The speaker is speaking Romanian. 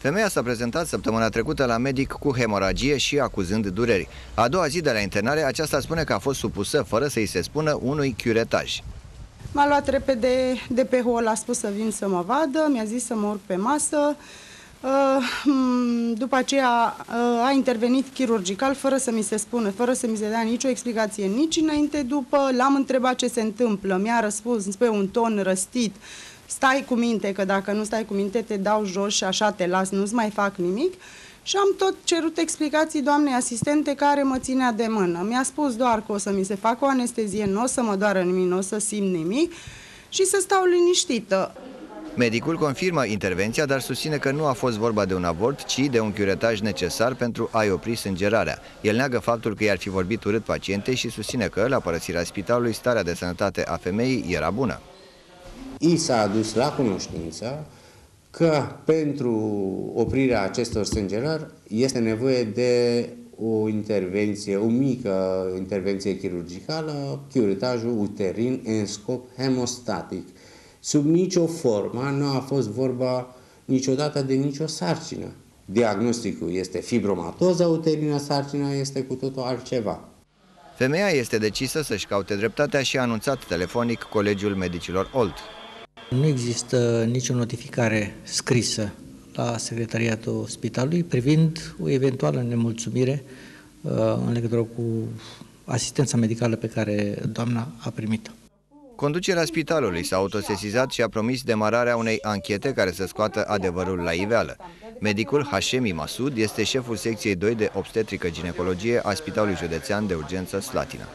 Femeia s-a prezentat săptămâna trecută la medic cu hemoragie și acuzând dureri. A doua zi de la internare, aceasta spune că a fost supusă, fără să-i se spună, unui curetaj. M-a luat repede de pe hol, a spus să vin să mă vadă, mi-a zis să mă urc pe masă. Uh, mm, după aceea uh, a intervenit chirurgical fără să mi se spună, fără să mi se dea nicio explicație nici înainte, după. L-am întrebat ce se întâmplă, mi-a răspuns pe un ton răstit, stai cu minte, că dacă nu stai cu minte te dau jos și așa te las, nu-ți mai fac nimic. Și am tot cerut explicații doamnei asistente care mă ținea de mână. Mi-a spus doar că o să mi se facă o anestezie, nu o să mă doară nimic, nu o să simt nimic și să stau liniștită. Medicul confirmă intervenția, dar susține că nu a fost vorba de un avort, ci de un curetaj necesar pentru a-i opri sângerarea. El neagă faptul că i-ar fi vorbit urât pacientei și susține că, la părăsirea spitalului, starea de sănătate a femeii era bună. I s-a adus la cunoștință că pentru oprirea acestor sângerări este nevoie de o intervenție, o mică intervenție chirurgicală, chiuretajul uterin în scop hemostatic. Sub nicio formă nu a fost vorba niciodată de nicio sarcină. Diagnosticul este fibromatoza uterină, sarcina este cu totul altceva. Femeia este decisă să-și caute dreptatea și a anunțat telefonic Colegiul Medicilor Olt. Nu există nicio notificare scrisă la Secretariatul Spitalului privind o eventuală nemulțumire uh, în legătură cu asistența medicală pe care doamna a primit-o. Conducerea spitalului s-a autosesizat și a promis demararea unei anchete care să scoată adevărul la iveală. Medicul Hashemi Masud este șeful secției 2 de obstetrică ginecologie a Spitalului Județean de Urgență Slatina.